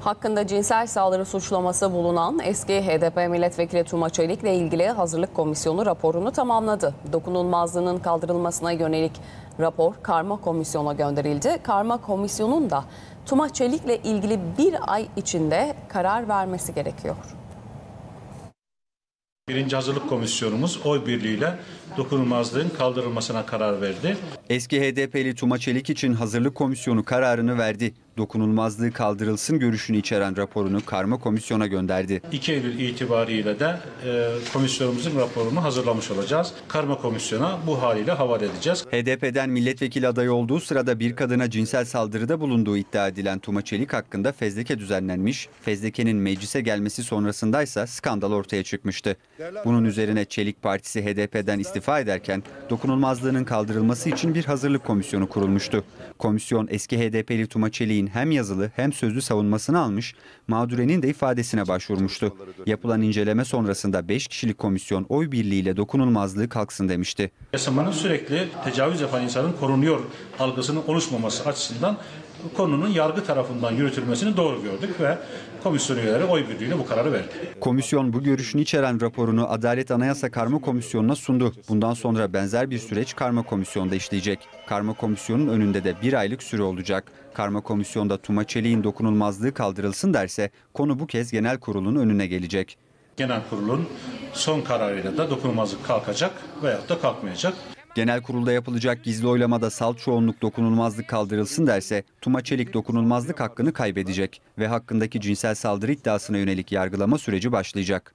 Hakkında cinsel saldırı suçlaması bulunan eski HDP milletvekili Tuma Çelik ile ilgili hazırlık komisyonu raporunu tamamladı. Dokunulmazlığının kaldırılmasına yönelik rapor karma komisyona gönderildi. Karma komisyonun da Tuma Çelik ile ilgili bir ay içinde karar vermesi gerekiyor. Birinci Hazırlık Komisyonumuz oy birliğiyle dokunulmazlığın kaldırılmasına karar verdi. Eski HDP'li Tuma Çelik için hazırlık komisyonu kararını verdi. Dokunulmazlığı kaldırılsın görüşünü içeren raporunu karma komisyona gönderdi. 2 Eylül itibariyle de e, komisyonumuzun raporunu hazırlamış olacağız. Karma komisyona bu haliyle havale edeceğiz. HDP'den milletvekili adayı olduğu sırada bir kadına cinsel saldırıda bulunduğu iddia edilen Tuma Çelik hakkında fezleke düzenlenmiş. Fezlekenin meclise gelmesi sonrasındaysa skandal ortaya çıkmıştı. Bunun üzerine Çelik Partisi HDP'den istifa ederken dokunulmazlığının kaldırılması için bir hazırlık komisyonu kurulmuştu. Komisyon eski HDP'li Tuma Çelik'in hem yazılı hem sözlü savunmasını almış, mağdurenin de ifadesine başvurmuştu. Yapılan inceleme sonrasında 5 kişilik komisyon oy birliğiyle dokunulmazlığı kalksın demişti. Yasamanın sürekli tecavüz yapan insanın korunuyor algısının oluşmaması açısından konunun yargı tarafından yürütülmesini doğru gördük ve komisyon üyeleri oy birliğiyle bu kararı verdi. Komisyon bu görüşünü içeren raporunu Adalet Anayasa Karma Komisyonu'na sundu. Bundan sonra benzer bir süreç Karma Komisyonu'nda işleyecek. Karma Komisyonu'nun önünde de bir aylık süre olacak. Karma Komisyon'da Tuma Çelik'in dokunulmazlığı kaldırılsın derse konu bu kez genel kurulun önüne gelecek. Genel kurulun son kararıyla da dokunulmazlık kalkacak veyahut da kalkmayacak. Genel kurulda yapılacak gizli oylamada salt çoğunluk dokunulmazlık kaldırılsın derse Tuma Çelik dokunulmazlık hakkını kaybedecek ve hakkındaki cinsel saldırı iddiasına yönelik yargılama süreci başlayacak.